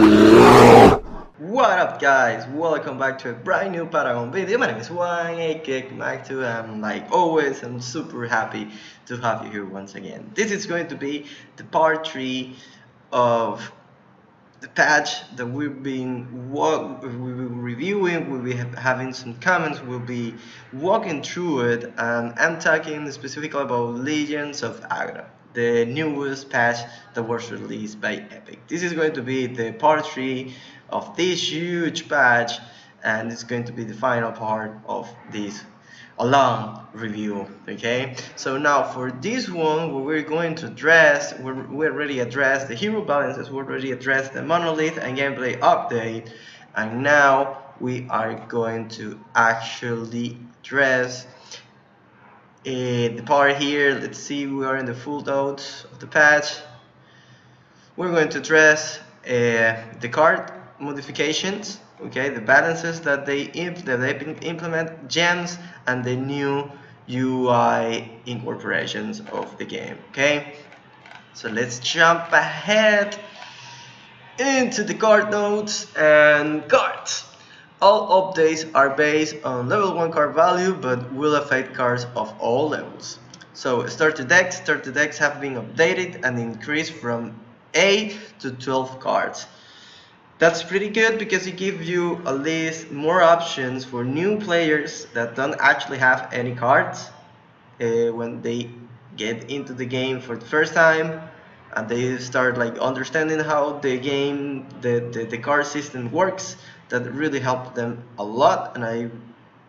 What up guys, welcome back to a brand new Paragon video, my name is Juan aka Maktu and like always I'm super happy to have you here once again. This is going to be the part 3 of the patch that we've been we'll be reviewing, we'll be having some comments, we'll be walking through it and I'm talking specifically about Legends of Agora the newest patch that was released by Epic. This is going to be the part 3 of this huge patch and it's going to be the final part of this long review okay so now for this one we're going to address we're, we already addressed the hero balances we already addressed the monolith and gameplay update and now we are going to actually address uh, the part here let's see we are in the full notes of the patch. We're going to address uh, the card modifications okay the balances that they imp that they implement gems and the new UI incorporations of the game okay? So let's jump ahead into the card notes and cards all updates are based on level 1 card value but will affect cards of all levels. So starter decks starter decks have been updated and increased from 8 to 12 cards that's pretty good because it gives you at least more options for new players that don't actually have any cards uh, when they get into the game for the first time and they start like understanding how the game the, the, the card system works that really helped them a lot and I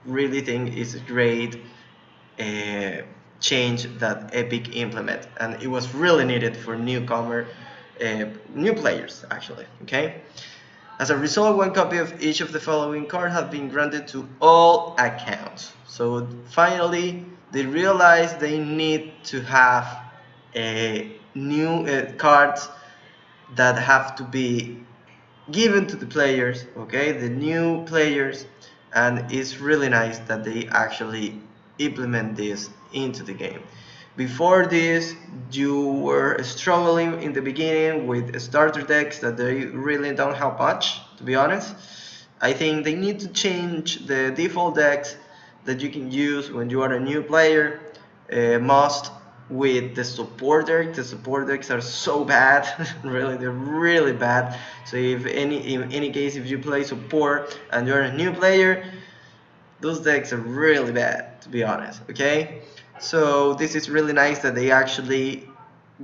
really think it's a great uh, change that Epic implement and it was really needed for newcomer uh, new players actually okay as a result, one copy of each of the following cards have been granted to all accounts. So finally, they realize they need to have a new uh, cards that have to be given to the players, okay, the new players, and it's really nice that they actually implement this into the game. Before this, you were struggling in the beginning with starter decks that they really don't help much, to be honest. I think they need to change the default decks that you can use when you are a new player, uh, most with the support deck. The support decks are so bad, really, they're really bad. So if any, in any case, if you play support and you're a new player, those decks are really bad, to be honest, okay? So this is really nice that they actually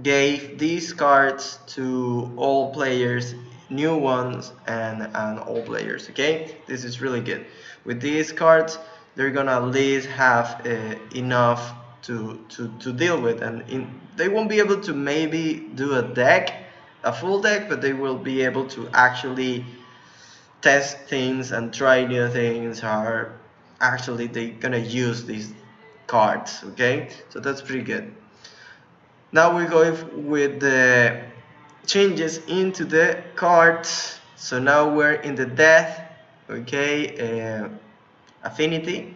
gave these cards to all players, new ones and, and all players, okay? This is really good. With these cards, they're gonna at least have uh, enough to, to, to deal with. And in, they won't be able to maybe do a deck, a full deck, but they will be able to actually test things and try new things are actually they gonna use these cards okay? So that's pretty good. Now we're going with the changes into the cards. So now we're in the death okay uh, affinity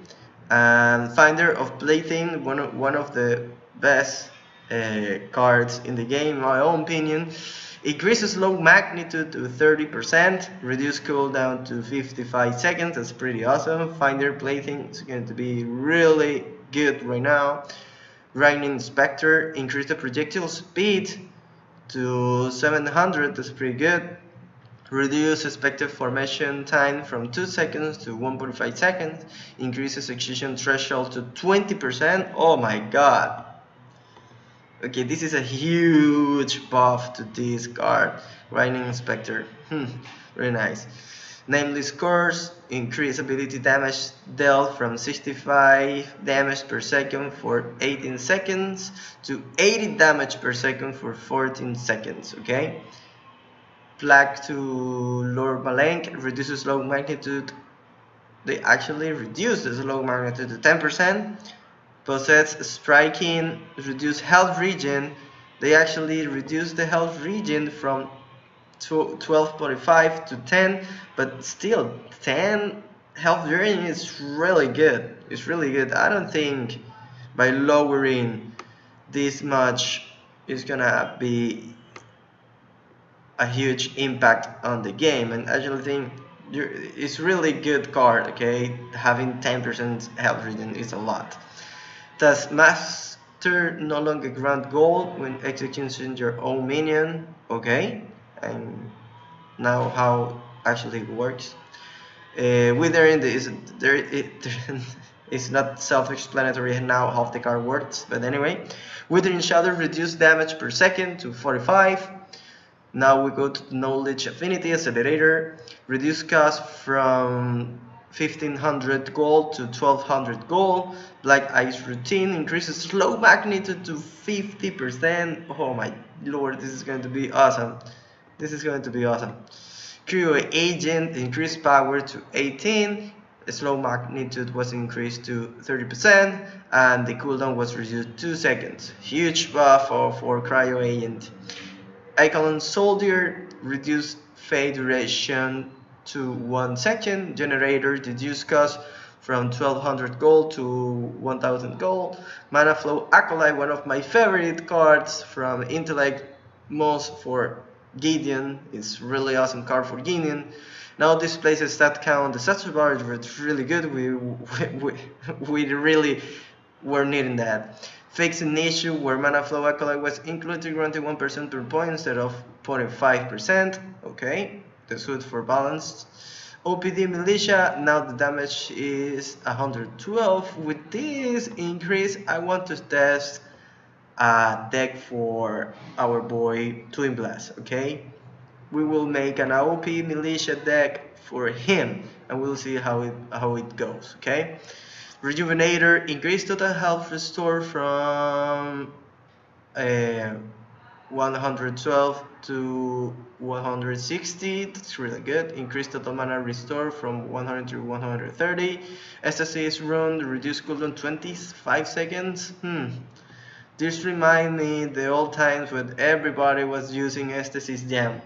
and finder of plaything one of, one of the best uh, cards in the game in my own opinion increases low magnitude to 30% reduce cooldown to 55 seconds that's pretty awesome finder plaything is going to be really good right now. Lightning Spectre increase the projectile speed to 700, that's pretty good. Reduce expected formation time from 2 seconds to 1.5 seconds. Increases execution threshold to 20%. Oh my god. Okay, this is a huge buff to this card. Lightning Inspector. Hmm, very nice. Namely scores increase ability damage dealt from 65 damage per second for 18 seconds to 80 damage per second for 14 seconds, okay? Plague to lower Malenk reduces low magnitude. They actually reduce the low magnitude to 10%. Possess striking, reduce health region They actually reduce the health region from 12.5 to 10 but still 10 health drain is really good it's really good I don't think by lowering this much is gonna be a huge impact on the game. And actually think it's really good card okay? Having 10% health regen is a lot. Does master no longer grant gold when executing your own minion? Okay. And now how actually works? Uh, withering is there it it's not self-explanatory now how the card works but anyway. Withering shadow reduce damage per second to 45 now we go to the knowledge affinity accelerator. Reduce cost from 1500 gold to 1200 gold. Black ice routine increases slow magnitude to 50% oh my lord this is going to be awesome. This is going to be awesome. Cryo agent increased power to 18 slow magnitude was increased to 30% and the cooldown was reduced 2 seconds. Huge buff for cryo agent Icon soldier reduced fade duration to 1 second. Generator reduced cost from 1200 gold to 1000 gold. Mana flow acolyte one of my favorite cards from intellect most for Gideon. It's really awesome card for Gideon. Now this places stat count the status bar is really good. We, we, we really were needing that fix an issue where mana flow acolyte was included granted 1% per point instead of 0.5% okay that's good for balance OPD militia now the damage is 112 with this increase I want to test a deck for our boy Twin Blast, okay? We will make an AOP militia deck for him and we'll see how it, how it goes, okay? Rejuvenator, increase total health restore from uh, 112 to 160 that's really good. Increase total mana restore from 100 to 130 SSA's run reduce cooldown 25 seconds. Hmm. This remind me the old times when everybody was using Estasis Gem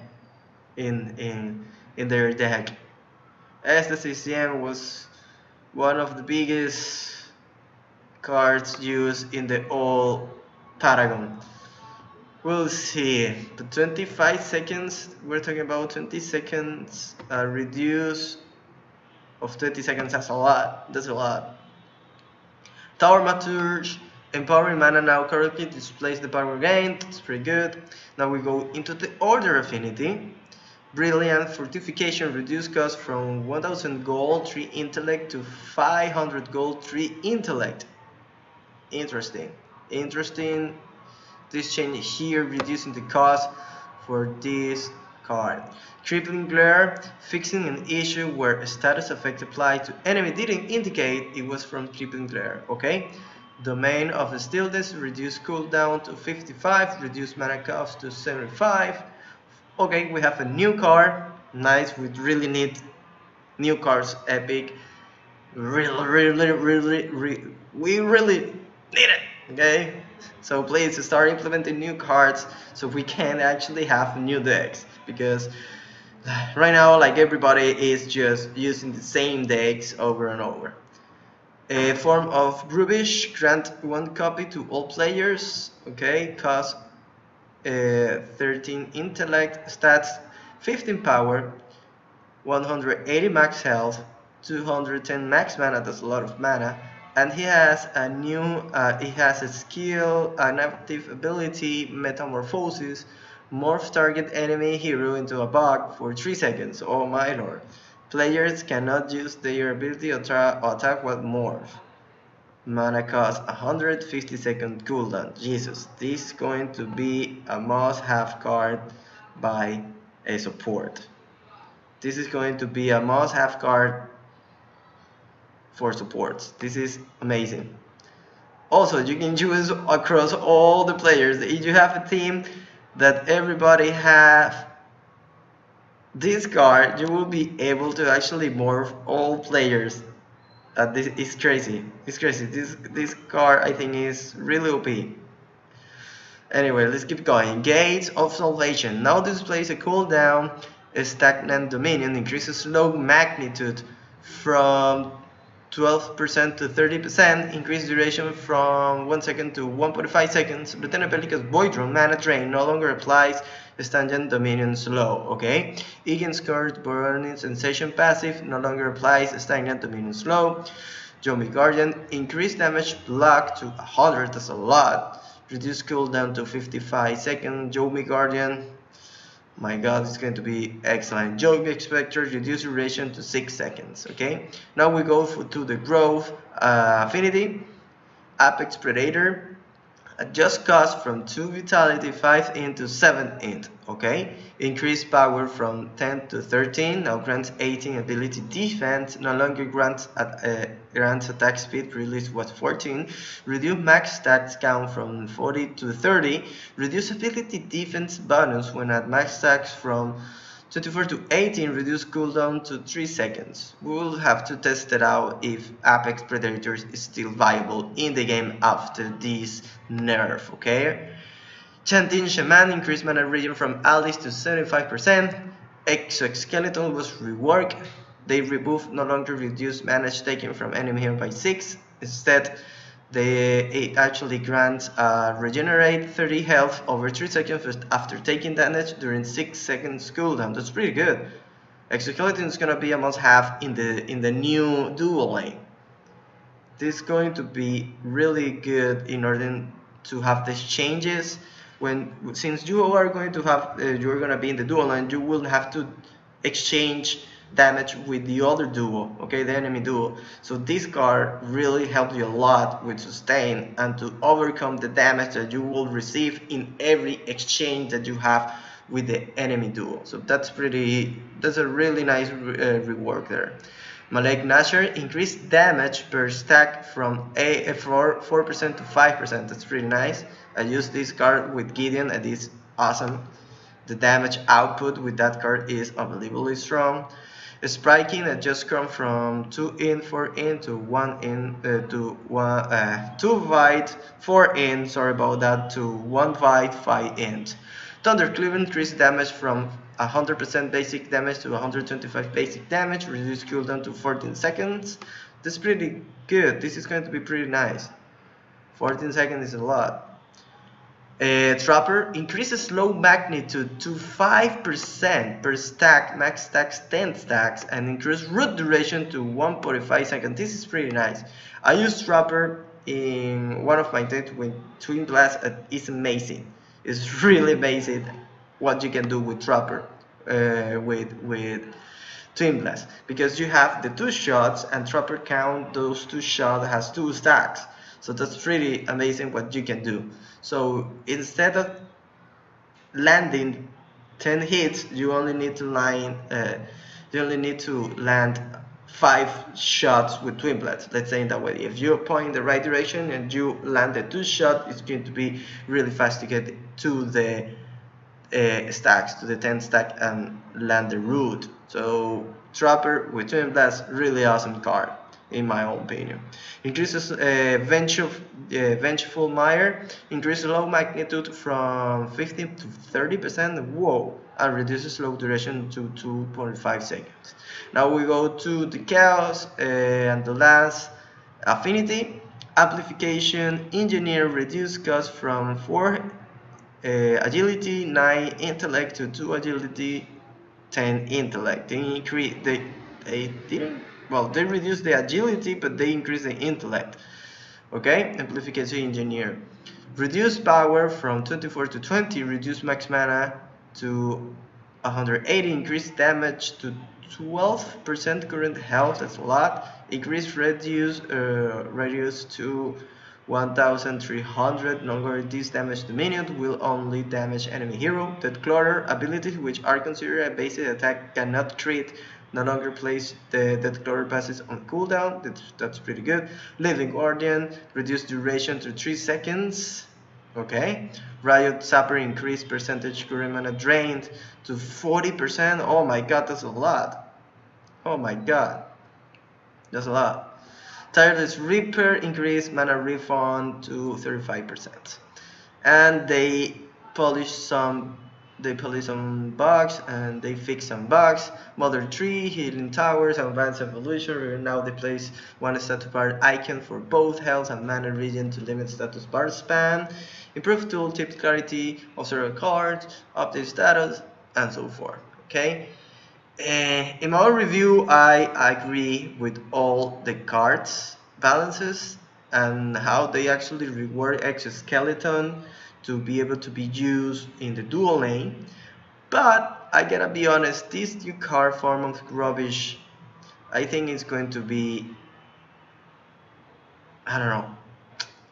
in in in their deck. Estasis Gem was one of the biggest cards used in the old Paragon. We'll see. The 25 seconds, we're talking about 20 seconds uh, reduce of 20 seconds, that's a lot. That's a lot. Tower Maturge, Empowering mana now correctly displays the power gain, that's pretty good. Now we go into the order affinity. Brilliant fortification reduce cost from 1000 gold 3 intellect to 500 gold 3 intellect. Interesting. Interesting. This change here reducing the cost for this card. Crippling Glare, fixing an issue where a status effect applied to enemy didn't indicate it was from Crippling Glare, okay? Domain of Stillness, reduce cooldown to 55, reduce mana cost to 75. Okay, we have a new card. Nice, we really need new cards, epic. Really, really, really, really, we really need it. Okay, so please start implementing new cards so we can actually have new decks because right now like everybody is just using the same decks over and over a form of rubbish grant one copy to all players, okay, cost 13 intellect, stats 15 power, 180 max health, 210 max mana, that's a lot of mana, and he has a new, uh, he has a skill, an active ability, Metamorphosis, morph target enemy hero into a bug for 3 seconds, oh my lord. Players cannot use their ability or attack with morph. Mana cost 150 second cooldown. Jesus, this is going to be a must-have card by a support. This is going to be a must-have card for supports. This is amazing. Also, you can use across all the players. If you have a team that everybody have this card you will be able to actually morph all players uh, this is crazy. It's crazy. This this card I think is really OP anyway let's keep going. Gates of Salvation. Now displays a cooldown a stagnant dominion increases slow magnitude from 12% to 30%, increased duration from 1 second to 1.5 seconds. Lieutenant Belica's Voidron Mana Drain no longer applies Stagnant Dominion Slow, okay? Egan's Curse Burning Sensation Passive no longer applies Stagnant Dominion Slow. Yomi Guardian, increased damage block to 100, that's a lot. Reduce cooldown to 55 seconds. Yomi Guardian, my god it's going to be excellent Joke Expector reduce duration to 6 seconds okay now we go for, to the growth uh, affinity Apex Predator adjust cost from 2 vitality 5 int to 7 int okay? Increase power from 10 to 13 now grants 18 ability defense no longer grants at, uh, grants attack speed release was 14 reduce max stats count from 40 to 30 reduce ability defense bonus when at max stacks from 24 to 18 reduce cooldown to 3 seconds. We will have to test it out if Apex Predators is still viable in the game after this nerf, okay? Chanting Shaman increased mana regen from Alice to 75%. Exoskeleton was reworked. They removed no longer reduced mana taken from enemy hero by 6. Instead, they, it actually grants uh, regenerate 30 health over 3 seconds after taking damage during 6 seconds cooldown. That's pretty good. Exoskeleton is gonna be a must-have in the in the new dual lane. This is going to be really good in order to have these changes. When since you are going to have uh, you're gonna be in the dual lane, you will have to exchange damage with the other duo, okay, the enemy duo. So this card really helps you a lot with sustain and to overcome the damage that you will receive in every exchange that you have with the enemy duo. So that's pretty, that's a really nice uh, rework there. Malek Nasher increased damage per stack from a 4 4% to 5%. That's pretty nice. I used this card with Gideon and it's awesome. The damage output with that card is unbelievably strong. Spiking that just come from 2 in 4 in to 1 in uh, to 1 uh, 2 vite 4 in sorry about that to 1 vite 5 in. Thundercleave increased damage from 100% basic damage to 125 basic damage reduce cooldown to 14 seconds. This is pretty good. This is going to be pretty nice. 14 seconds is a lot uh, Trapper increases low magnitude to 5% per stack, max stacks 10 stacks, and increase root duration to 1.5 seconds. This is pretty nice. I use Trapper in one of my decks with Twin Blast. It's amazing. It's really amazing what you can do with Trapper, uh, with with Twin Blast, because you have the two shots and Trapper count those two shots has two stacks. So that's really amazing what you can do. So instead of landing 10 hits, you only need to line, uh, you only need to land five shots with Twin Blast. Let's say in that way. If you point in the right direction and you land the two shot, it's going to be really fast to get to the uh, stacks, to the 10 stack and land the root. So Trapper with Twin Blast, really awesome card in my own opinion. Increases uh, vengeful, uh, vengeful mire, increases low magnitude from 15 to 30 percent. Whoa! And reduces slow duration to 2.5 seconds. Now we go to the chaos uh, and the last affinity amplification engineer reduce cost from 4 uh, agility 9 intellect to 2 agility 10 intellect they increase they, they didn't well they reduce the agility but they increase the intellect. Okay? Amplification engineer. Reduce power from 24 to 20 reduce max mana to 180 increase damage to 12% current health that's a lot. Increase radius uh, radius to 1300 longer this damage to minion will only damage enemy hero. That clutter abilities which are considered a basic attack cannot treat no longer place the death glory passes on cooldown. That's, that's pretty good. Living guardian reduce duration to 3 seconds. Okay. Riot sapper increase percentage current mana drained to 40% oh my god that's a lot. Oh my god. That's a lot. Tireless reaper increase mana refund to 35% and they polish some they police some bugs and they fix some bugs. Mother Tree, Healing Towers, Advanced Evolution. Now they place one status bar icon for both health and mana region to limit status bar span. Improve tooltip clarity certain cards, update status, and so forth. Okay. Uh, in my review, I agree with all the cards balances and how they actually reward exoskeleton to be able to be used in the dual lane but I gotta be honest this new car form of rubbish I think it's going to be I don't know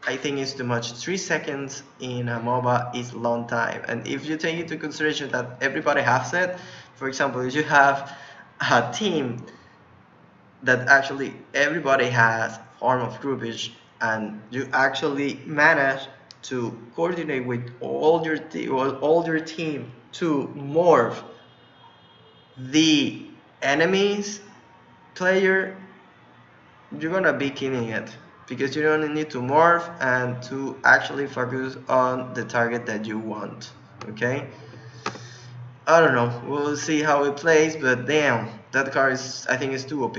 I think it's too much. 3 seconds in a MOBA is long time and if you take into consideration that everybody has it for example if you have a team that actually everybody has form of rubbish and you actually manage to coordinate with all your all your team to morph the enemy's player you're gonna be killing it. Because you don't need to morph and to actually focus on the target that you want okay? I don't know. We'll see how it plays but damn that card is I think is too OP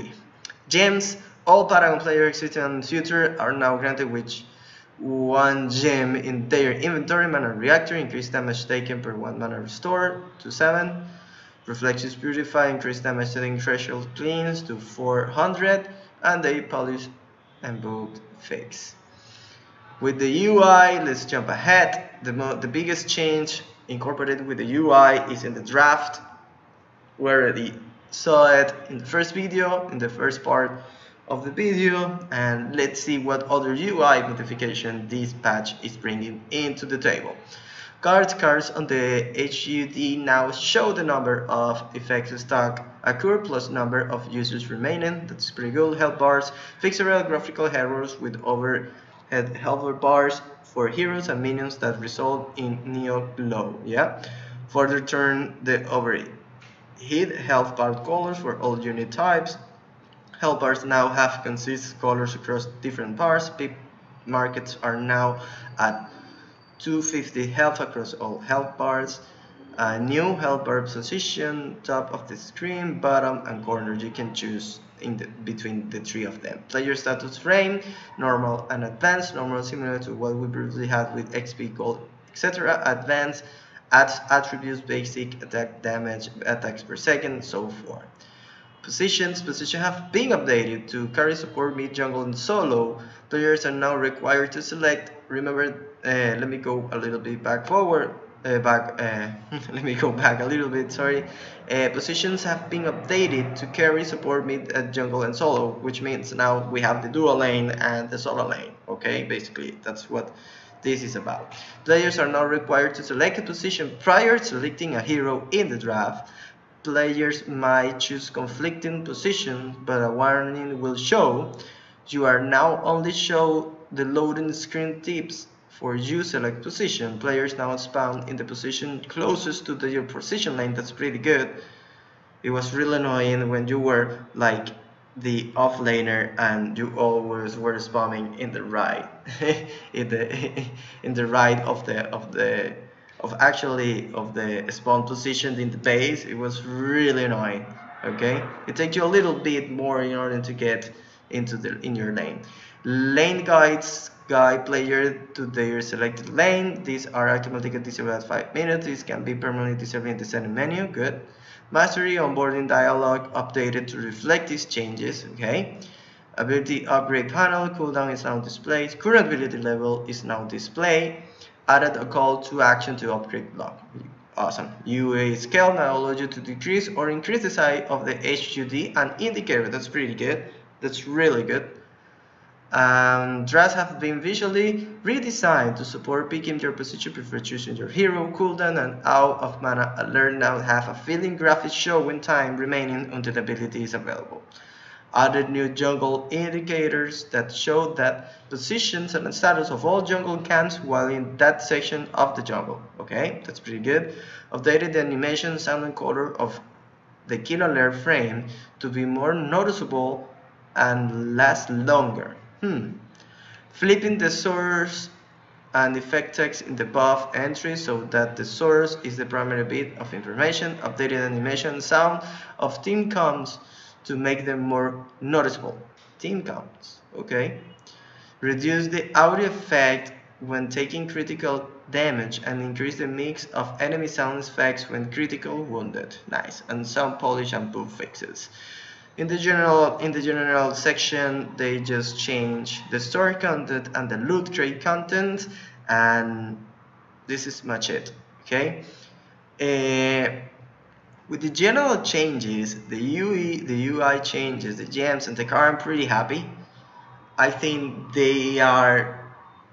gems all Paragon players existing on future are now granted which one gem in their inventory mana reactor increase damage taken per one mana restore to 7 reflections purify increase damage taken threshold cleans to 400 and they polish and boot fix. With the UI let's jump ahead. The, the biggest change incorporated with the UI is in the draft we already saw it in the first video in the first part of the video and let's see what other UI modification this patch is bringing into the table. Cards cards on the HUD now show the number of effects stock occur plus number of users remaining. That's pretty good. Health bars, fixable graphical errors with overhead health bars for heroes and minions that result in neo glow. Yeah. Further turn the overhead health bar colors for all unit types Health bars now have consistent colors across different bars. Pip markets are now at 250 health across all health bars. A new bar position, top of the screen, bottom and corner. You can choose in the, between the three of them. Player status frame, normal and advanced. Normal similar to what we previously had with XP, gold, etc. Advanced adds attributes, basic attack damage, attacks per second, so forth. Positions positions have been updated to carry support mid jungle and solo. Players are now required to select. Remember, uh, let me go a little bit back forward. Uh, back. Uh, let me go back a little bit. Sorry. Uh, positions have been updated to carry support mid uh, jungle and solo, which means now we have the dual lane and the solo lane. Okay, basically that's what this is about. Players are now required to select a position prior to selecting a hero in the draft players might choose conflicting positions, but a warning will show. You are now only show the loading screen tips for you select position. Players now spawn in the position closest to the, your position lane. That's pretty good. It was really annoying when you were like the offlaner and you always were spamming in the right in the in the right of the of the of actually of the spawn positioned in the base it was really annoying okay? It takes you a little bit more in order to get into the in your lane. Lane guides guide player to their selected lane these are automatically disabled at 5 minutes. These can be permanently disabled in the setting menu good. Mastery onboarding dialog updated to reflect these changes okay? Ability upgrade panel cooldown is now displayed. Current ability level is now displayed added a call to action to upgrade block. Awesome. UA scale now allows you to decrease or increase the size of the HUD and indicator. That's pretty good. That's really good. Um, drafts have been visually redesigned to support picking your position, prefer choosing your hero, cooldown, and out of mana alert now have a filling graphic showing time remaining until the ability is available added new jungle indicators that show that positions and status of all jungle camps while in that section of the jungle. Okay, that's pretty good. Updated the animation, sound and color of the killer layer frame to be more noticeable and last longer. Hmm. Flipping the source and effect text in the buff entry so that the source is the primary bit of information, updated animation sound of team counts to make them more noticeable. Team counts, okay? Reduce the audio effect when taking critical damage and increase the mix of enemy sound effects when critical wounded. Nice. And some polish and bug fixes. In the general in the general section, they just change the story content and the loot crate content, and this is much it. Okay. Uh, with the general changes, the UI, the UI changes, the gems, and the car, I'm pretty happy. I think they are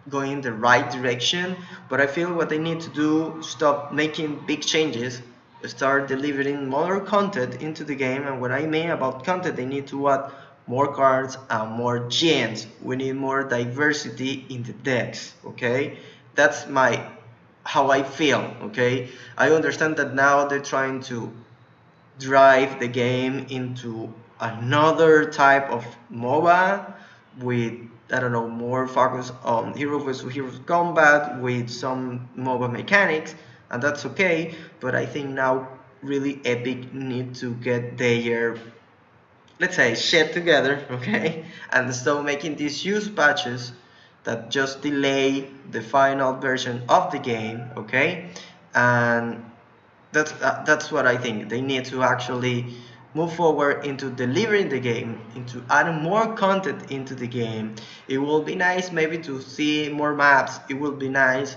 going in the right direction, but I feel what they need to do stop making big changes start delivering more content into the game. And what I mean about content they need to add more cards and more gens. We need more diversity in the decks okay? That's my how I feel okay? I understand that now they're trying to drive the game into another type of MOBA with I don't know more focus on hero versus hero combat with some MOBA mechanics and that's okay but I think now really Epic need to get their let's say shit together okay? And stop making these huge patches that just delay the final version of the game okay? And that's uh, that's what I think. They need to actually move forward into delivering the game into adding more content into the game. It will be nice maybe to see more maps. It will be nice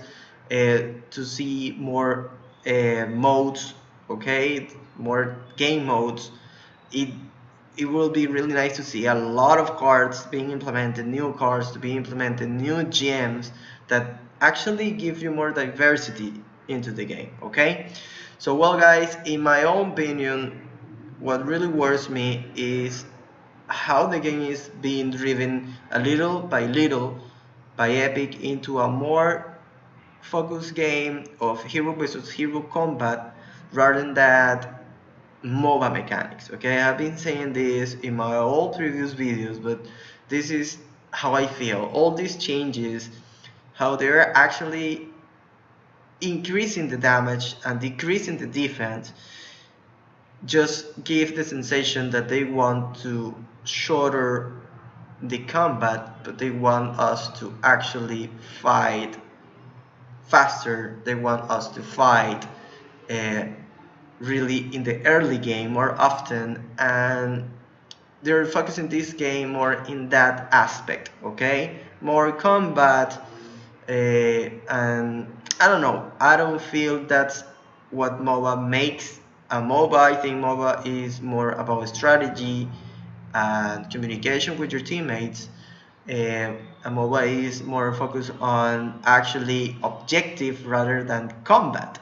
uh, to see more uh, modes okay? More game modes. It it will be really nice to see a lot of cards being implemented new cards to be implemented new gems that actually give you more diversity into the game okay? So well guys in my own opinion what really worries me is how the game is being driven a little by little by Epic into a more focused game of hero versus hero combat rather than that MOBA mechanics okay? I've been saying this in my all previous videos but this is how I feel. All these changes how they're actually increasing the damage and decreasing the defense just give the sensation that they want to shorter the combat but they want us to actually fight faster. They want us to fight uh, really in the early game more often and they're focusing this game more in that aspect okay? More combat uh, and I don't know. I don't feel that's what MOBA makes a MOBA. I think MOBA is more about strategy and communication with your teammates. Uh, a MOBA is more focused on actually objective rather than combat.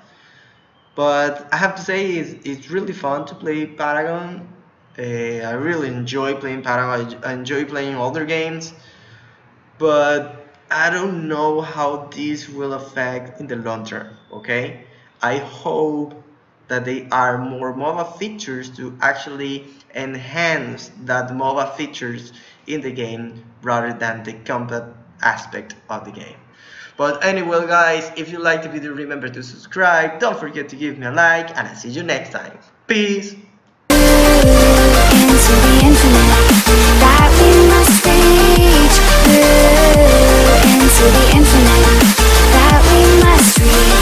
But I have to say it's, it's really fun to play Paragon. Uh, I really enjoy playing Paragon. I enjoy playing other games. But I don't know how this will affect in the long term, okay? I hope that they are more MOBA features to actually enhance that MOBA features in the game rather than the combat aspect of the game. But anyway, guys, if you like the video, remember to subscribe. Don't forget to give me a like, and I'll see you next time. Peace. that we must reach.